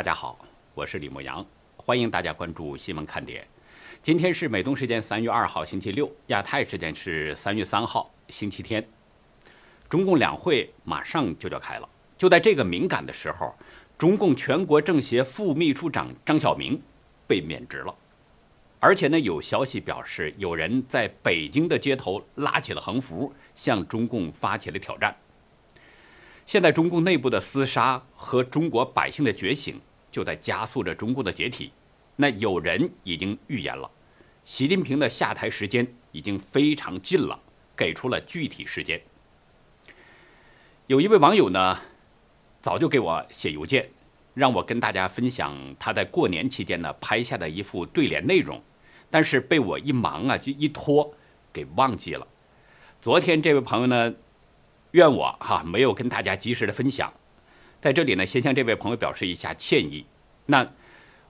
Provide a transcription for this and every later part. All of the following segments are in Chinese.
大家好，我是李牧阳，欢迎大家关注新闻看点。今天是美东时间三月二号星期六，亚太时间是三月三号星期天。中共两会马上就要开了，就在这个敏感的时候，中共全国政协副秘书长张晓明被免职了，而且呢，有消息表示有人在北京的街头拉起了横幅，向中共发起了挑战。现在中共内部的厮杀和中国百姓的觉醒，就在加速着中共的解体。那有人已经预言了，习近平的下台时间已经非常近了，给出了具体时间。有一位网友呢，早就给我写邮件，让我跟大家分享他在过年期间呢拍下的一副对联内容，但是被我一忙啊就一拖给忘记了。昨天这位朋友呢，怨我哈没有跟大家及时的分享，在这里呢先向这位朋友表示一下歉意。那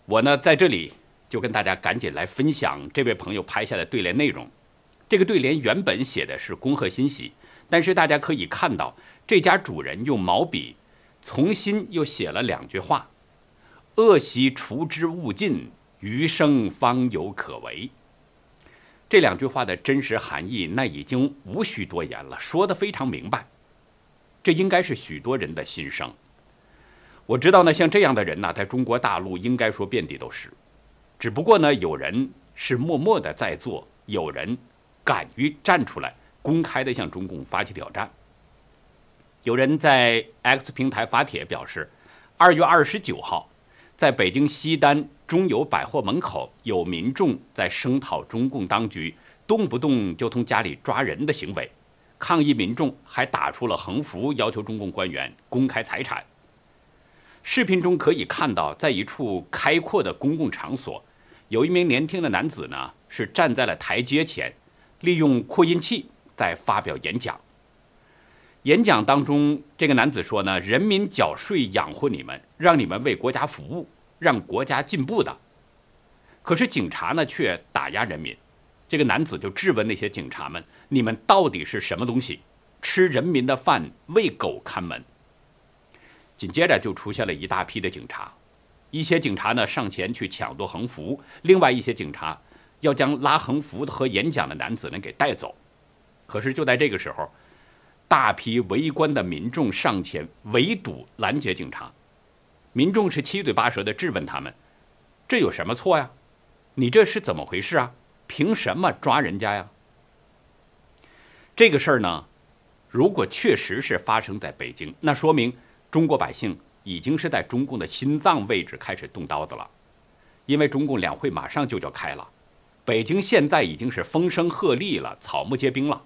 我呢在这里就跟大家赶紧来分享这位朋友拍下的对联内容。这个对联原本写的是恭贺新喜，但是大家可以看到。这家主人用毛笔重新又写了两句话：“恶习除之勿尽，余生方有可为。”这两句话的真实含义，那已经无需多言了，说的非常明白。这应该是许多人的心声。我知道呢，像这样的人呢，在中国大陆应该说遍地都是。只不过呢，有人是默默的在做，有人敢于站出来，公开的向中共发起挑战。有人在 X 平台发帖表示，二月二十九号，在北京西单中友百货门口，有民众在声讨中共当局动不动就从家里抓人的行为，抗议民众还打出了横幅，要求中共官员公开财产。视频中可以看到，在一处开阔的公共场所，有一名年轻的男子呢，是站在了台阶前，利用扩音器在发表演讲。演讲当中，这个男子说呢：“人民缴税养活你们，让你们为国家服务，让国家进步的。”可是警察呢却打压人民。这个男子就质问那些警察们：“你们到底是什么东西？吃人民的饭，为狗看门？”紧接着就出现了一大批的警察，一些警察呢上前去抢夺横幅，另外一些警察要将拉横幅和演讲的男子呢给带走。可是就在这个时候。大批围观的民众上前围堵拦截警察，民众是七嘴八舌的质问他们：“这有什么错呀？你这是怎么回事啊？凭什么抓人家呀？”这个事儿呢，如果确实是发生在北京，那说明中国百姓已经是在中共的心脏位置开始动刀子了，因为中共两会马上就要开了，北京现在已经是风声鹤唳了，草木皆兵了。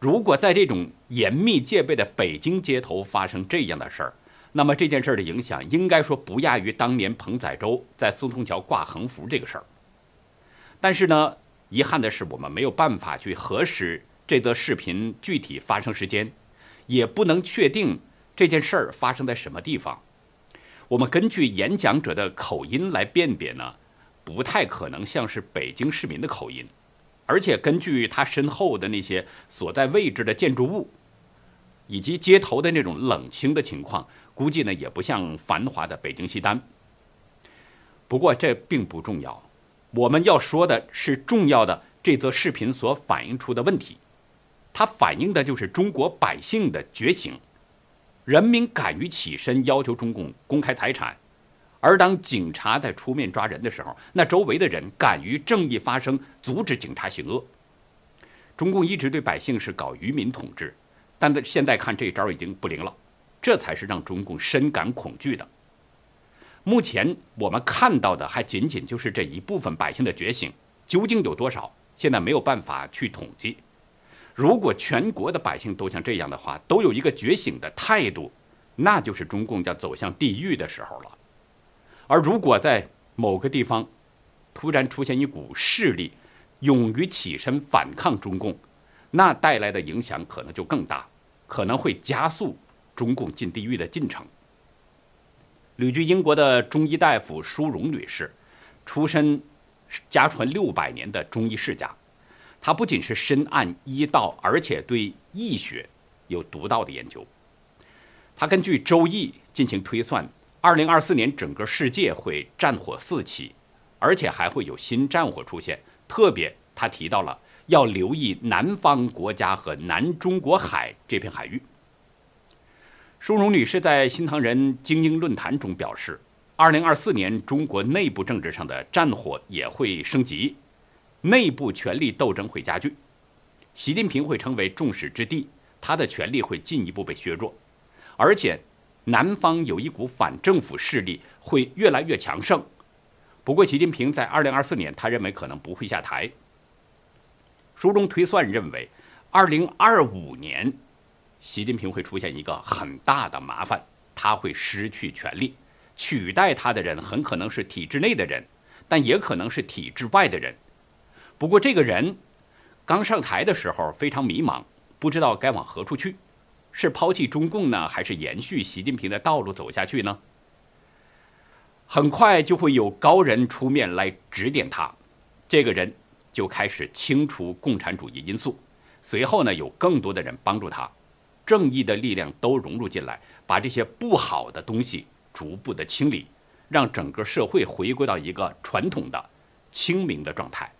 如果在这种严密戒备的北京街头发生这样的事儿，那么这件事儿的影响应该说不亚于当年彭载洲在四通桥挂横幅这个事儿。但是呢，遗憾的是我们没有办法去核实这则视频具体发生时间，也不能确定这件事儿发生在什么地方。我们根据演讲者的口音来辨别呢，不太可能像是北京市民的口音。而且根据他身后的那些所在位置的建筑物，以及街头的那种冷清的情况，估计呢也不像繁华的北京西单。不过这并不重要，我们要说的是重要的这则视频所反映出的问题，它反映的就是中国百姓的觉醒，人民敢于起身要求中共公开财产。而当警察在出面抓人的时候，那周围的人敢于正义发声，阻止警察行恶。中共一直对百姓是搞愚民统治，但在现在看这一招已经不灵了，这才是让中共深感恐惧的。目前我们看到的还仅仅就是这一部分百姓的觉醒，究竟有多少，现在没有办法去统计。如果全国的百姓都像这样的话，都有一个觉醒的态度，那就是中共要走向地狱的时候了。而如果在某个地方突然出现一股势力，勇于起身反抗中共，那带来的影响可能就更大，可能会加速中共进地狱的进程。旅居英国的中医大夫舒荣女士，出身家传六百年的中医世家，他不仅是深谙医道，而且对易学有独到的研究。他根据《周易》进行推算。二零二四年整个世界会战火四起，而且还会有新战火出现。特别他提到了要留意南方国家和南中国海这片海域。舒荣女士在新唐人精英论坛中表示，二零二四年中国内部政治上的战火也会升级，内部权力斗争会加剧，习近平会成为众矢之的，他的权力会进一步被削弱，而且南方有一股反政府势力会越来越强盛。不过，习近平在二零二四年，他认为可能不会下台。书中推算认为，二零二五年。习近平会出现一个很大的麻烦，他会失去权力，取代他的人很可能是体制内的人，但也可能是体制外的人。不过这个人刚上台的时候非常迷茫，不知道该往何处去，是抛弃中共呢，还是延续习近平的道路走下去呢？很快就会有高人出面来指点他，这个人就开始清除共产主义因素，随后呢，有更多的人帮助他。正义的力量都融入进来，把这些不好的东西逐步的清理，让整个社会回归到一个传统的清明的状态。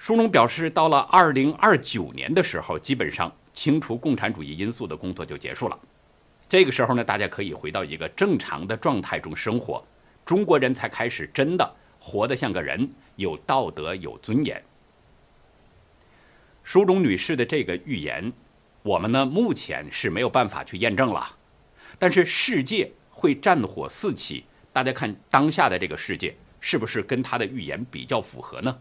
书中表示，到了二零二九年的时候，基本上清除共产主义因素的工作就结束了。这个时候呢，大家可以回到一个正常的状态中生活，中国人才开始真的活得像个人，有道德、有尊严。书中女士的这个预言。我们呢，目前是没有办法去验证了，但是世界会战火四起，大家看当下的这个世界是不是跟她的预言比较符合呢？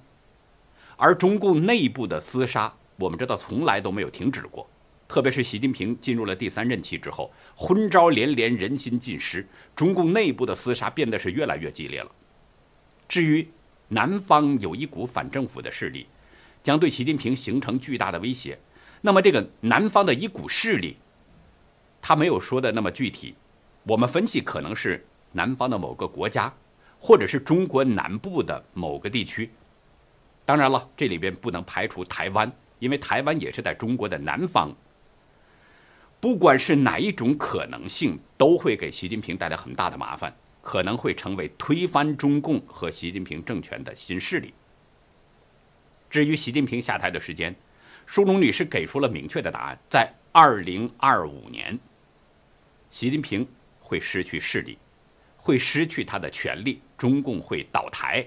而中共内部的厮杀，我们知道从来都没有停止过，特别是习近平进入了第三任期之后，昏招连连，人心尽失，中共内部的厮杀变得是越来越激烈了。至于南方有一股反政府的势力，将对习近平形成巨大的威胁。那么，这个南方的一股势力，他没有说的那么具体。我们分析可能是南方的某个国家，或者是中国南部的某个地区。当然了，这里边不能排除台湾，因为台湾也是在中国的南方。不管是哪一种可能性，都会给习近平带来很大的麻烦，可能会成为推翻中共和习近平政权的新势力。至于习近平下台的时间，舒荣女士给出了明确的答案，在二零二五年，习近平会失去势力，会失去他的权力，中共会倒台，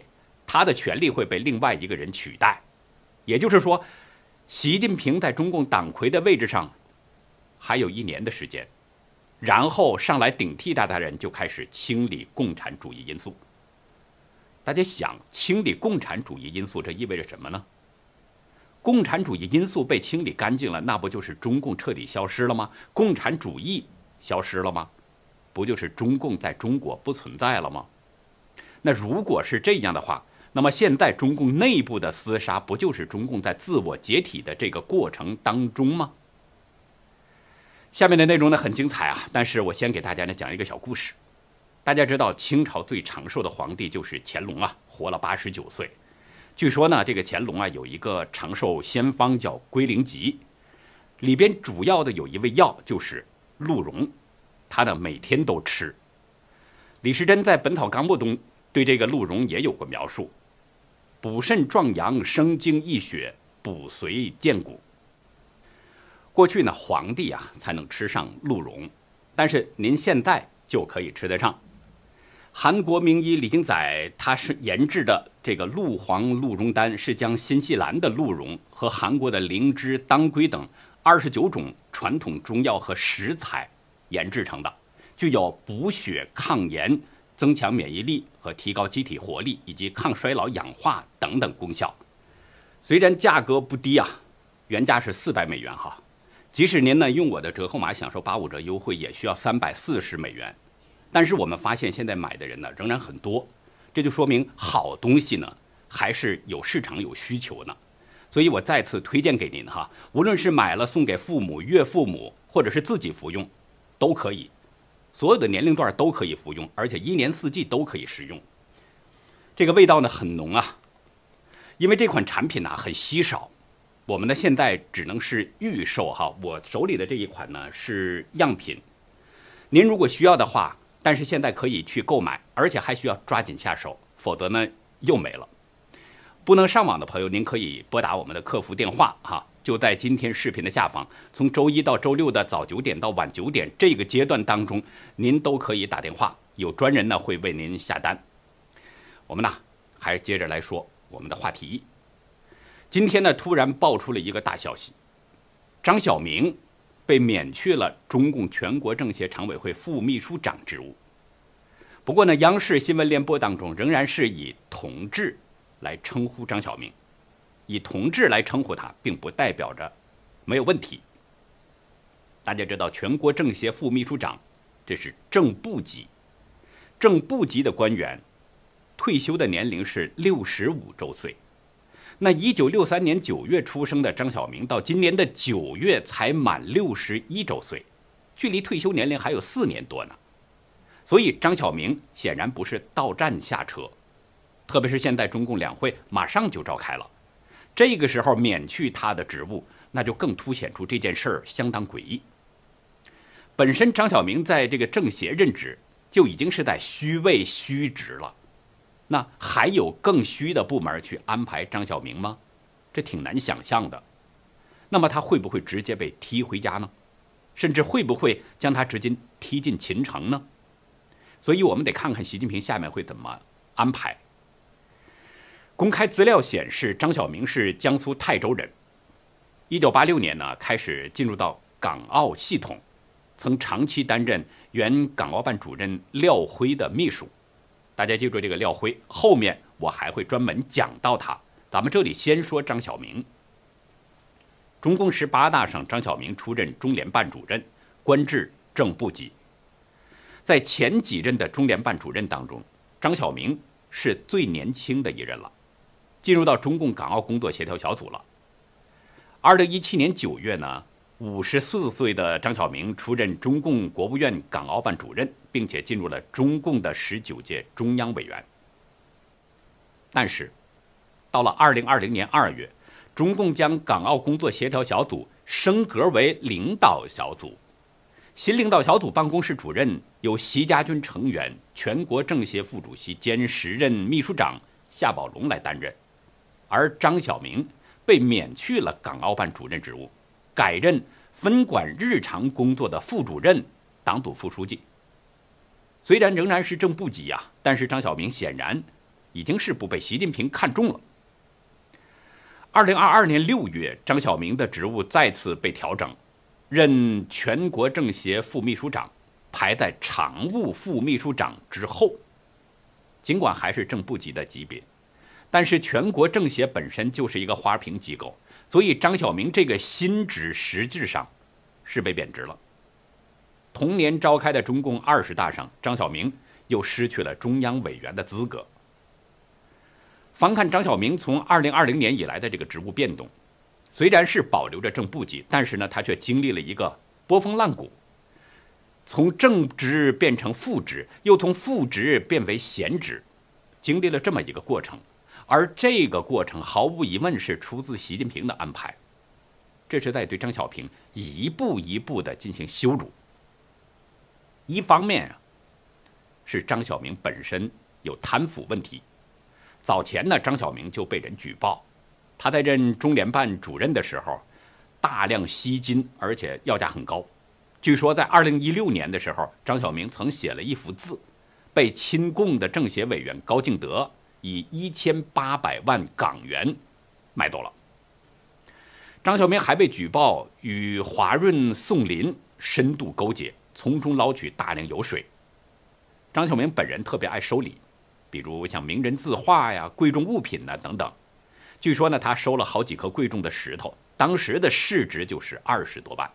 他的权力会被另外一个人取代。也就是说，习近平在中共党魁的位置上还有一年的时间，然后上来顶替他的人就开始清理共产主义因素。大家想，清理共产主义因素，这意味着什么呢？共产主义因素被清理干净了，那不就是中共彻底消失了吗？共产主义消失了吗？不就是中共在中国不存在了吗？那如果是这样的话，那么现在中共内部的厮杀，不就是中共在自我解体的这个过程当中吗？下面的内容呢很精彩啊，但是我先给大家呢讲一个小故事。大家知道清朝最长寿的皇帝就是乾隆啊，活了八十九岁。据说呢，这个乾隆啊有一个长寿仙方叫龟苓集，里边主要的有一味药就是鹿茸，他呢每天都吃。李时珍在《本草纲目》中对这个鹿茸也有过描述：补肾壮阳、生精益血、补髓健骨。过去呢，皇帝啊才能吃上鹿茸，但是您现在就可以吃得上。韩国名医李金载，他是研制的这个鹿黄鹿茸丹，是将新西兰的鹿茸和韩国的灵芝、当归等二十九种传统中药和食材研制成的，具有补血、抗炎、增强免疫力和提高机体活力以及抗衰老、氧化等等功效。虽然价格不低啊，原价是四百美元哈，即使您呢用我的折扣码享受八五折优惠，也需要三百四十美元。但是我们发现，现在买的人呢仍然很多，这就说明好东西呢还是有市场有需求呢。所以我再次推荐给您哈，无论是买了送给父母、岳父母，或者是自己服用，都可以，所有的年龄段都可以服用，而且一年四季都可以食用。这个味道呢很浓啊，因为这款产品呢很稀少，我们呢现在只能是预售哈。我手里的这一款呢是样品，您如果需要的话。但是现在可以去购买，而且还需要抓紧下手，否则呢又没了。不能上网的朋友，您可以拨打我们的客服电话哈，就在今天视频的下方。从周一到周六的早九点到晚九点这个阶段当中，您都可以打电话，有专人呢会为您下单。我们呢还接着来说我们的话题。今天呢突然爆出了一个大消息，张晓明被免去了中共全国政协常委会副秘书长职务。不过呢，央视新闻联播当中仍然是以同志。来称呼张晓明，以同志来称呼他，并不代表着没有问题。大家知道，全国政协副秘书长，这是正部级，正部级的官员，退休的年龄是六十五周岁。那一九六三年九月出生的张晓明，到今年的九月才满六十一周岁，距离退休年龄还有四年多呢。所以，张晓明显然不是到站下车。特别是现在中共两会马上就召开了，这个时候免去他的职务，那就更凸显出这件事儿相当诡异。本身张晓明在这个政协任职就已经是在虚位虚职了，那还有更虚的部门去安排张晓明吗？这挺难想象的。那么他会不会直接被踢回家呢？甚至会不会将他直接踢进秦城呢？所以我们得看看习近平下面会怎么安排。公开资料显示，张晓明是江苏泰州人。一九八六年呢，开始进入到港澳系统，曾长期担任原港澳办主任廖辉的秘书。大家记住这个廖辉，后面我还会专门讲到他。咱们这里先说张晓明。中共十八大上，张晓明出任中联办主任，官至正部级。在前几任的中联办主任当中，张晓明是最年轻的一任了。进入到中共港澳工作协调小组了。二零一七年九月呢，五十四岁的张晓明出任中共国务院港澳办主任，并且进入了中共的十九届中央委员。但是，到了二零二零年二月，中共将港澳工作协调小组升格为领导小组，新领导小组办公室主任由习家军成员、全国政协副主席兼时任秘书长夏宝龙来担任。而张晓明被免去了港澳办主任职务，改任分管日常工作的副主任、党组副书记。虽然仍然是正部级啊，但是张晓明显然已经是不被习近平看中了。二零二二年六月，张晓明的职务再次被调整，任全国政协副秘书长，排在常务副秘书长之后。尽管还是正部级的级别。但是全国政协本身就是一个花瓶机构，所以张晓明这个新职实质上是被贬值了。同年召开的中共二十大上，张晓明又失去了中央委员的资格。翻看张晓明从二零二零年以来的这个职务变动，虽然是保留着正部级，但是呢，他却经历了一个波峰浪谷，从正职变成副职，又从副职变为闲职，经历了这么一个过程。而这个过程毫无疑问是出自习近平的安排，这是在对张小平一步一步的进行羞辱。一方面啊，是张小明本身有贪腐问题，早前呢，张小明就被人举报，他在任中联办主任的时候，大量吸金，而且要价很高。据说在二零一六年的时候，张小明曾写了一幅字，被亲共的政协委员高敬德。以一千八百万港元买走了。张晓明还被举报与华润宋林深度勾结，从中捞取大量油水。张晓明本人特别爱收礼，比如像名人字画呀、贵重物品呐等等。据说呢，他收了好几颗贵重的石头，当时的市值就是二十多万。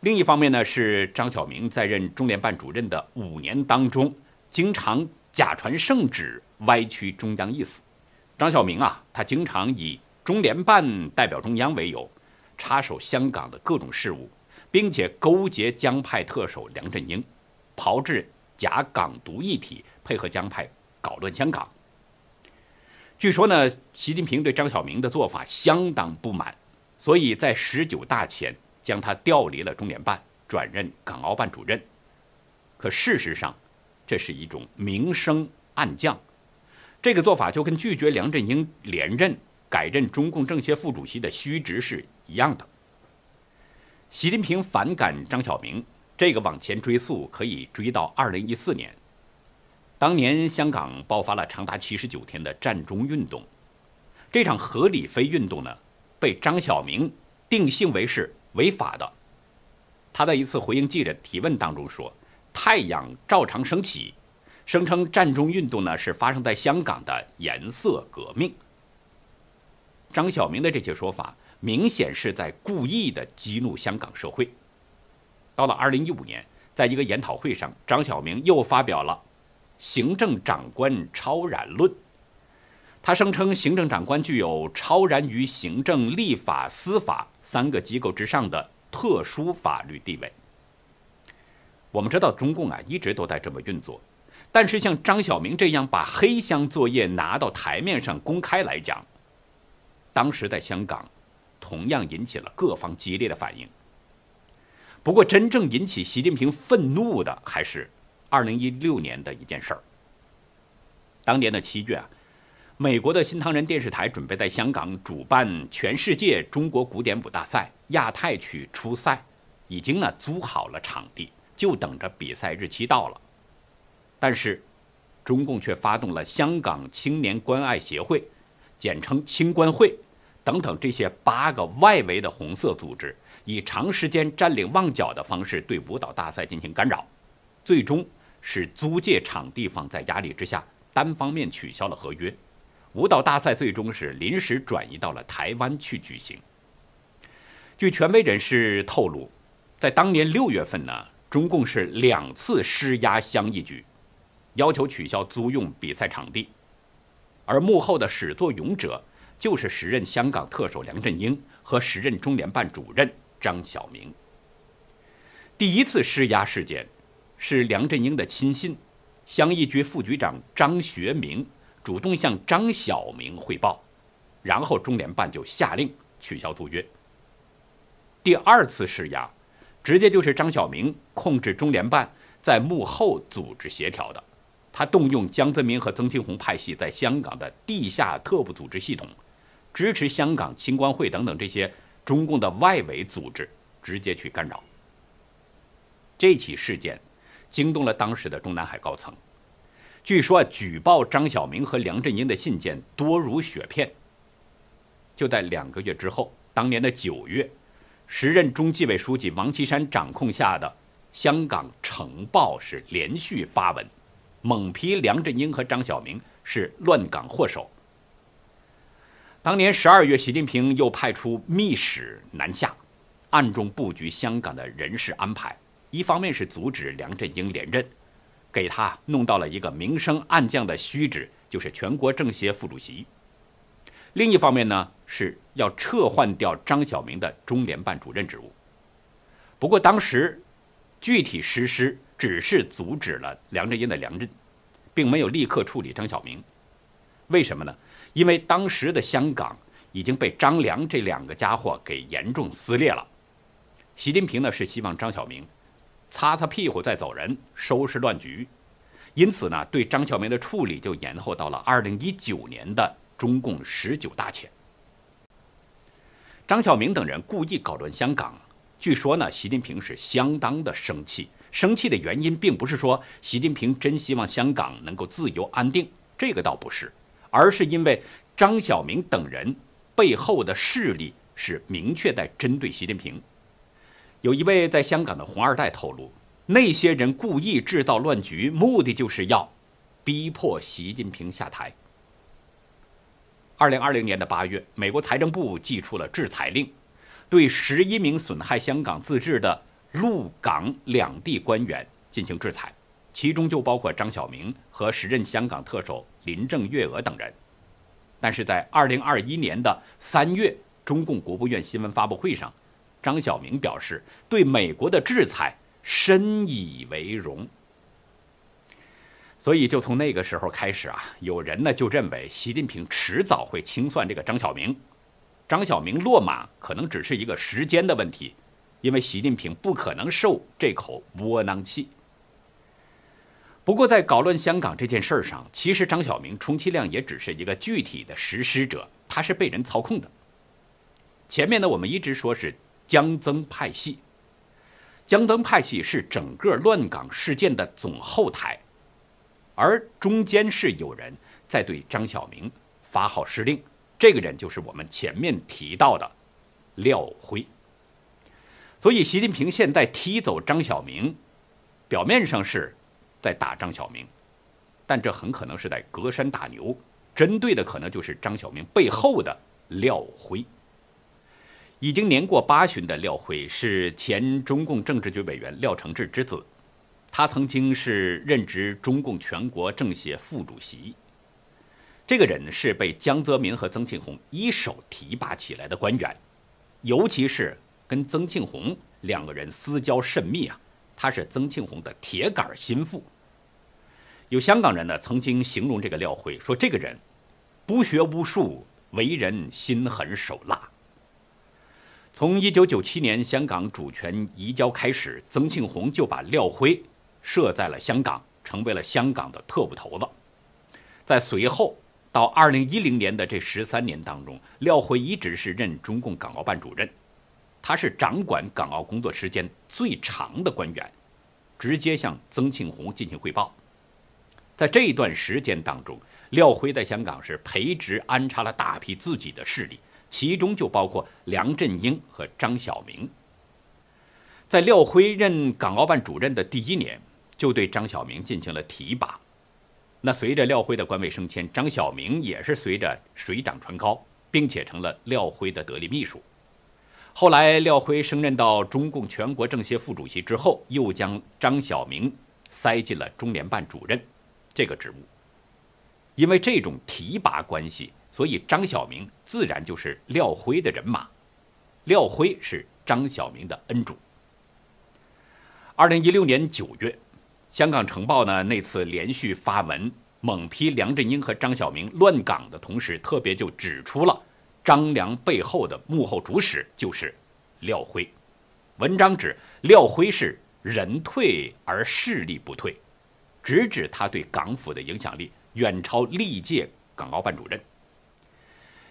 另一方面呢，是张晓明在任中联办主任的五年当中，经常假传圣旨。歪曲中央意思，张晓明啊，他经常以中联办代表中央为由，插手香港的各种事务，并且勾结江派特首梁振英，炮制假港独议题，配合江派搞乱香港。据说呢，习近平对张晓明的做法相当不满，所以在十九大前将他调离了中联办，转任港澳办主任。可事实上，这是一种明升暗降。这个做法就跟拒绝梁振英连任、改任中共政协副主席的虚职是一样的。习近平反感张晓明，这个往前追溯可以追到二零一四年。当年香港爆发了长达七十九天的占中运动，这场合理非运动呢，被张晓明定性为是违法的。他在一次回应记者提问当中说：“太阳照常升起。”声称占中运动呢是发生在香港的颜色革命。张晓明的这些说法明显是在故意的激怒香港社会。到了二零一五年，在一个研讨会上，张晓明又发表了“行政长官超然论”。他声称行政长官具有超然于行政、立法、司法三个机构之上的特殊法律地位。我们知道，中共啊一直都在这么运作。但是像张晓明这样把黑箱作业拿到台面上公开来讲，当时在香港，同样引起了各方激烈的反应。不过，真正引起习近平愤怒的还是2016年的一件事儿。当年的七月啊，美国的新唐人电视台准备在香港主办全世界中国古典舞大赛亚太区初赛，已经呢租好了场地，就等着比赛日期到了。但是，中共却发动了香港青年关爱协会，简称青关会，等等这些八个外围的红色组织，以长时间占领旺角的方式对舞蹈大赛进行干扰，最终使租借场地方在压力之下单方面取消了合约，舞蹈大赛最终是临时转移到了台湾去举行。据权威人士透露，在当年六月份呢，中共是两次施压乡议局。要求取消租用比赛场地，而幕后的始作俑者就是时任香港特首梁振英和时任中联办主任张晓明。第一次施压事件是梁振英的亲信、乡议局副局长张学明主动向张晓明汇报，然后中联办就下令取消租约。第二次施压，直接就是张晓明控制中联办在幕后组织协调的。他动用江泽民和曾庆红派系在香港的地下特务组织系统，支持香港青光会等等这些中共的外围组织，直接去干扰。这起事件惊动了当时的中南海高层。据说举报张晓明和梁振英的信件多如雪片。就在两个月之后，当年的九月，时任中纪委书记王岐山掌控下的《香港城报》是连续发文。猛批梁振英和张晓明是乱港祸首。当年十二月，习近平又派出密使南下，暗中布局香港的人事安排。一方面是阻止梁振英连任，给他弄到了一个明升暗降的虚职，就是全国政协副主席；另一方面呢，是要撤换掉张晓明的中联办主任职务。不过当时具体实施。只是阻止了梁振英的梁任，并没有立刻处理张晓明。为什么呢？因为当时的香港已经被张梁这两个家伙给严重撕裂了。习近平呢是希望张晓明擦擦屁股再走人，收拾乱局，因此呢对张晓明的处理就延后到了二零一九年的中共十九大前。张晓明等人故意搞乱香港，据说呢习近平是相当的生气。生气的原因并不是说习近平真希望香港能够自由安定，这个倒不是，而是因为张晓明等人背后的势力是明确在针对习近平。有一位在香港的红二代透露，那些人故意制造乱局，目的就是要逼迫习近平下台。二零二零年的八月，美国财政部寄出了制裁令，对十一名损害香港自治的。陆港两地官员进行制裁，其中就包括张晓明和时任香港特首林郑月娥等人。但是在二零二一年的三月，中共国务院新闻发布会上，张晓明表示对美国的制裁深以为荣。所以就从那个时候开始啊，有人呢就认为习近平迟早会清算这个张晓明，张晓明落马可能只是一个时间的问题。因为习近平不可能受这口窝囊气。不过，在搞乱香港这件事儿上，其实张晓明充其量也只是一个具体的实施者，他是被人操控的。前面呢，我们一直说是江曾派系，江曾派系是整个乱港事件的总后台，而中间是有人在对张晓明发号施令，这个人就是我们前面提到的廖辉。所以，习近平现在踢走张晓明，表面上是。在打张晓明，但这很可能是在隔山打牛，针对的可能就是张晓明背后的廖辉。已经年过八旬的廖辉是前中共政治局委员廖承志之子，他曾经是任职中共全国政协副主席。这个人是被江泽民和曾庆红一手提拔起来的官员，尤其是跟曾庆红两个人私交甚密啊，他是曾庆红的铁杆心腹。有香港人呢，曾经形容这个廖辉说：“这个人不学无术，为人心狠手辣。”从1997年香港主权移交开始，曾庆红就把廖辉设在了香港，成为了香港的特务头子。在随后到2010年的这十三年当中，廖辉一直是任中共港澳办主任，他是掌管港澳工作时间最长的官员，直接向曾庆红进行汇报。在这一段时间当中，廖辉在香港是培植安插了大批自己的势力，其中就包括梁振英和张晓明。在廖辉任港澳办主任的第一年，就对张晓明进行了提拔。那随着廖辉的官位升迁，张晓明也是随着水涨船高，并且成了廖辉的得力秘书。后来，廖辉升任到中共全国政协副主席之后，又将张晓明塞进了中联办主任。这个职务，因为这种提拔关系，所以张晓明自然就是廖辉的人马。廖辉是张晓明的恩主。二零一六年九月，香港晨报呢那次连续发文猛批梁振英和张晓明乱港的同时，特别就指出了张良背后的幕后主使就是廖辉。文章指廖辉是人退而势力不退。直指他对港府的影响力远超历届港澳办主任。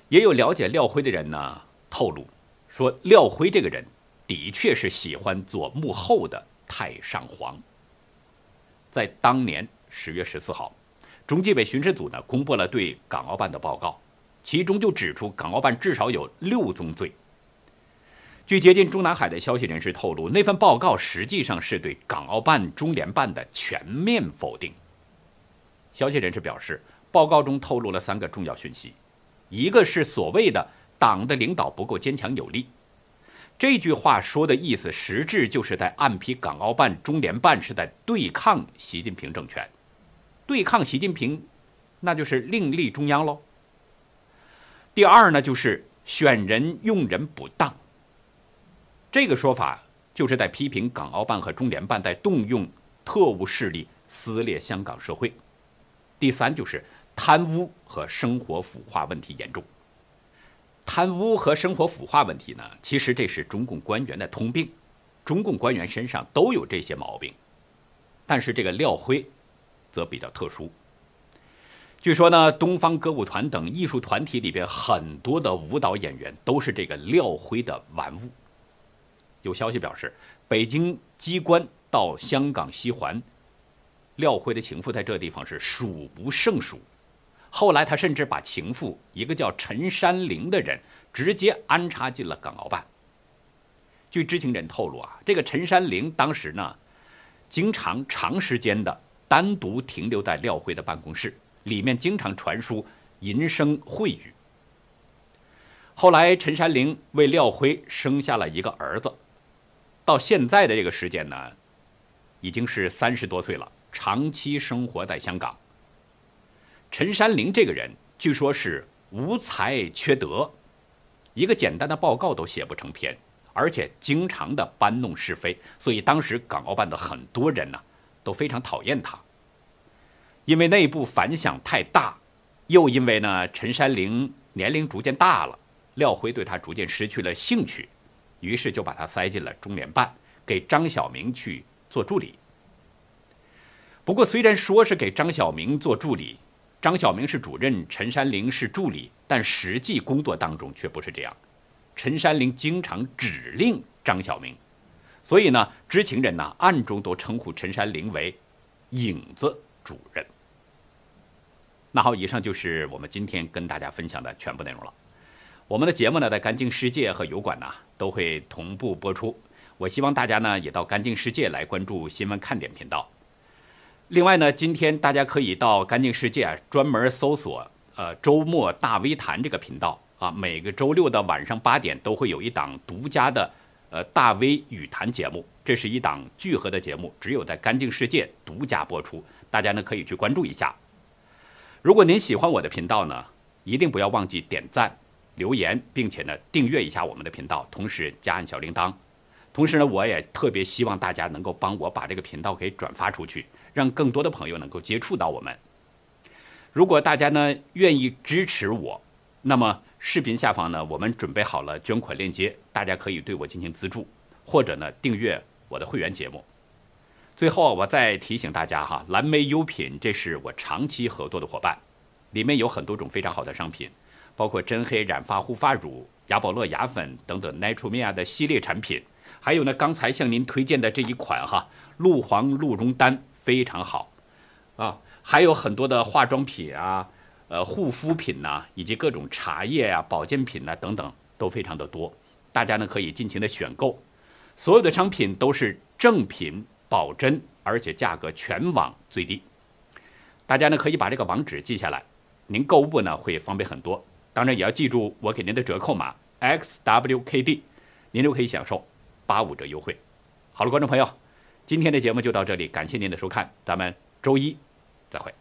也有了解廖辉的人呢透露说，廖辉这个人的确是喜欢做幕后的太上皇。在当年十月十四号，中纪委巡视组呢公布了对港澳办的报告，其中就指出港澳办至少有六宗罪。据接近中南海的消息人士透露，那份报告实际上是对港澳办、中联办的全面否定。消息人士表示，报告中透露了三个重要讯息：一个是所谓的党的领导不够坚强有力，这句话说的意思实质就是在暗批港澳办、中联办是在对抗习近平政权，对抗习近平，那就是另立中央喽。第二呢，就是选人用人不当。这个说法就是在批评港澳办和中联办在动用特务势力撕裂香港社会。第三就是贪污和生活腐化问题严重。贪污和生活腐化问题呢，其实这是中共官员的通病，中共官员身上都有这些毛病。但是这个廖辉则比较特殊。据说呢，东方歌舞团等艺术团体里边很多的舞蹈演员都是这个廖辉的玩物。有消息表示，北京机关到香港西环，廖辉的情妇在这地方是数不胜数。后来他甚至把情妇一个叫陈山玲的人直接安插进了港澳办。据知情人透露啊，这个陈山玲当时呢，经常长时间的单独停留在廖辉的办公室，里面经常传输淫声秽语。后来陈山玲为廖辉生下了一个儿子。到现在的这个时间呢，已经是三十多岁了，长期生活在香港。陈山林这个人，据说是无才缺德，一个简单的报告都写不成篇，而且经常的搬弄是非，所以当时港澳办的很多人呢都非常讨厌他。因为内部反响太大，又因为呢陈山林年龄逐渐大了，廖辉对他逐渐失去了兴趣。于是就把他塞进了中联办，给张晓明去做助理。不过，虽然说是给张晓明做助理，张晓明是主任，陈山林是助理，但实际工作当中却不是这样。陈山林经常指令张晓明，所以呢，知情人呢暗中都称呼陈山林为“影子主任”。那好，以上就是我们今天跟大家分享的全部内容了。我们的节目呢，在干净世界和油管呢都会同步播出。我希望大家呢也到干净世界来关注新闻看点频道。另外呢，今天大家可以到干净世界啊专门搜索“呃周末大 V 谈”这个频道啊，每个周六的晚上八点都会有一档独家的呃大 V 语谈节目，这是一档聚合的节目，只有在干净世界独家播出，大家呢可以去关注一下。如果您喜欢我的频道呢，一定不要忘记点赞、留言，并且呢订阅一下我们的频道，同时加按小铃铛。同时呢，我也特别希望大家能够帮我把这个频道给转发出去。让更多的朋友能够接触到我们。如果大家呢愿意支持我，那么视频下方呢我们准备好了捐款链接，大家可以对我进行资助，或者呢订阅我的会员节目。最后我再提醒大家哈，蓝莓优品这是我长期合作的伙伴，里面有很多种非常好的商品，包括真黑染发护发乳、雅宝乐牙粉等等 Naturemia 的系列产品，还有呢刚才向您推荐的这一款哈鹿黄鹿茸丹。非常好，啊，还有很多的化妆品啊，呃，护肤品呐，以及各种茶叶啊、保健品呐等等，都非常的多。大家呢可以尽情的选购，所有的商品都是正品保真，而且价格全网最低。大家呢可以把这个网址记下来，您购物呢会方便很多。当然也要记住我给您的折扣码 XWKD，您就可以享受八五折优惠。好了，观众朋友。今天的节目就到这里，感谢您的收看，咱们周一再会。